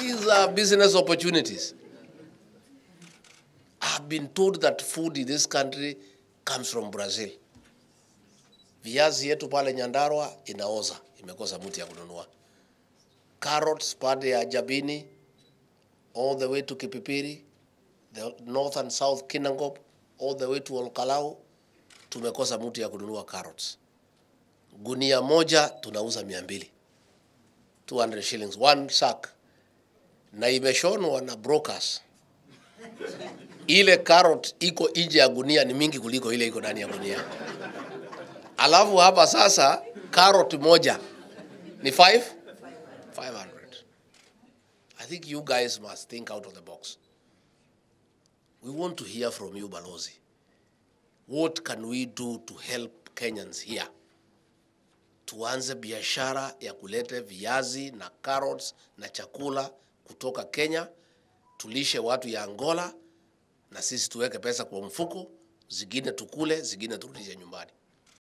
These are business opportunities. I've been told that food in this country comes from Brazil. Viazi yetu pale Nyandarua inaoza, imekosa mtu ya kununua. Carrots pande ya Jabini all the way to Kipipiri, the north and south Kinangop, all the way to Olkalau, tumekosa mtu ya kununua carrots. Gunia moja tunauza mia mbili 200 shillings one sack, na imeshonwa na brokers. Ile carrot iko nje ya gunia ni mingi kuliko ile iko ndani ya gunia. Alafu hapa sasa carrot moja ni 5 500. I think you guys must think out of the box. We want to hear from you, Balozi. What can we do to help Kenyans here? Tuanze biashara ya kuleta viazi na carrots na chakula kutoka Kenya, tulishe watu ya Angola na sisi tuweke pesa kwa mfuko, zingine tukule, zingine turudishe nyumbani.